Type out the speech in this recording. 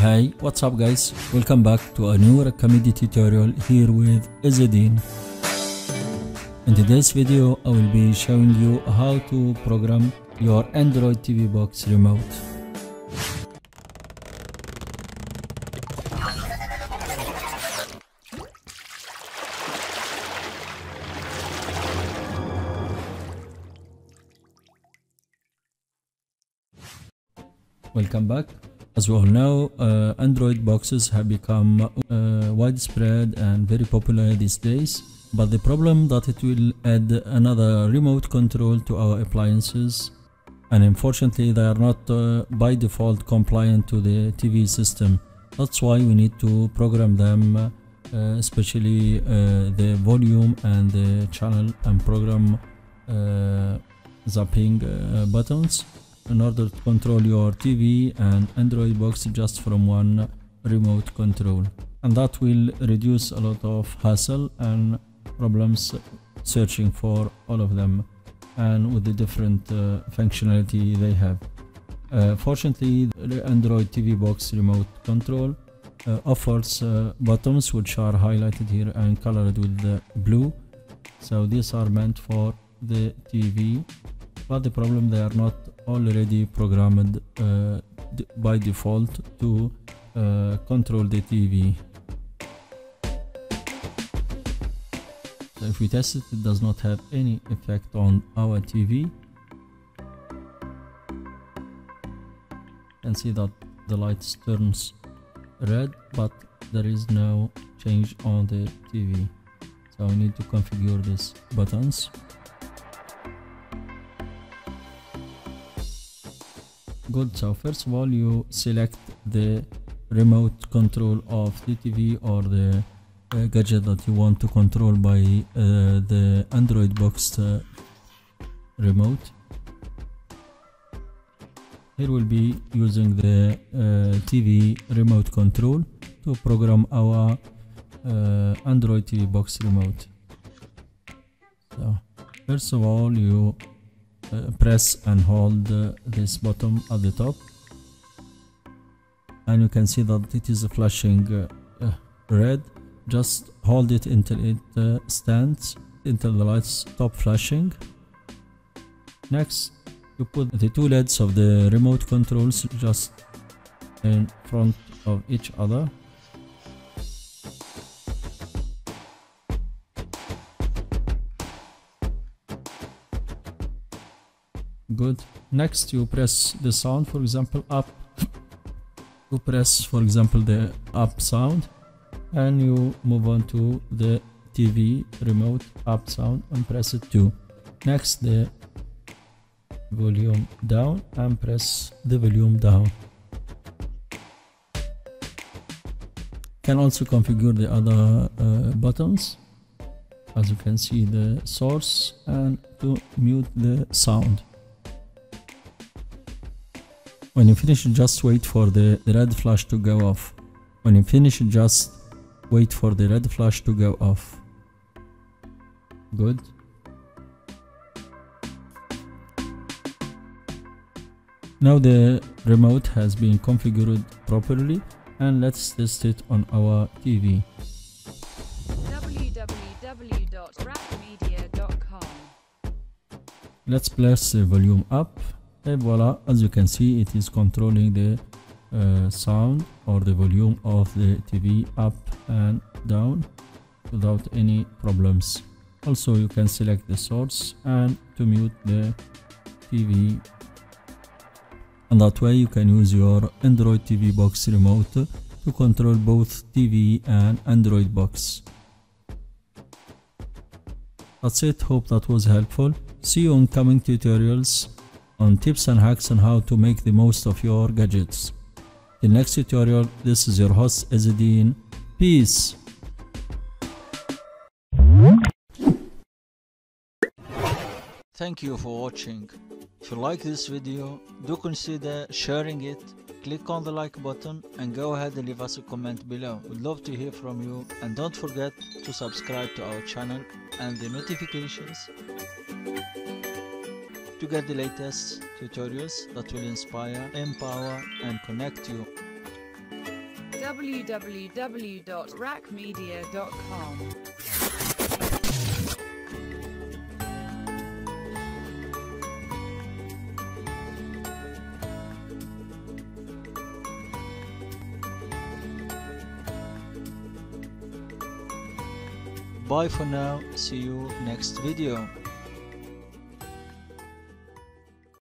Hi, what's up guys? Welcome back to a new Raqmedia tutorial here with Izzadeen. In today's video, I will be showing you how to program your Android TV box remote. Welcome back. As we all know, uh, Android boxes have become uh, widespread and very popular these days. But the problem that it will add another remote control to our appliances and unfortunately they are not uh, by default compliant to the TV system. That's why we need to program them, uh, especially uh, the volume and the channel and program uh, zapping uh, buttons in order to control your TV and Android box just from one remote control. And that will reduce a lot of hassle and problems searching for all of them and with the different uh, functionality they have. Uh, fortunately, the Android TV box remote control uh, offers uh, buttons which are highlighted here and colored with blue. So these are meant for the TV, but the problem they are not already programmed uh, by default to uh, control the TV. So if we test it, it does not have any effect on our TV. Can see that the light turns red, but there is no change on the TV. So I need to configure these buttons. Good, so first of all you select the remote control of the TV or the uh, gadget that you want to control by uh, the Android box uh, remote. Here we'll be using the TV remote control to program our Android TV box remote. So first of all you press and hold this button at the top. And you can see that it is flashing uh, red. Just hold it until it uh, stands until the lights stop flashing. Next you put the two LEDs of the remote controls just in front of each other good next you press the sound for example up you press for example the up sound and you move on to the TV remote up sound and press it too. Next the volume down and press the volume down. You can also configure the other uh, buttons as you can see the source and to mute the sound. When you finish just wait for the, the red flash to go off. When you finish just wait for the red flash to go off. Good? Now the remote has been configured properly and let's test it on our TV let's press the volume up and voila as you can see it is controlling the uh, sound or the volume of the TV up and down without any problems. Also you can select the source and to mute the TV and that way you can use your Android TV box remote to control both TV and Android box. That's it. Hope that was helpful. See you on coming tutorials on tips and hacks on how to make the most of your gadgets the next tutorial this is your host Izzadeen peace Thank you for watching. If you like this video, do consider sharing it, click on the like button and go ahead and leave us a comment below. We'd love to hear from you and don't forget to subscribe to our channel and the notifications. To get the latest tutorials that will inspire, empower and connect you. www.raqmedia.com. Bye for now, see you next video.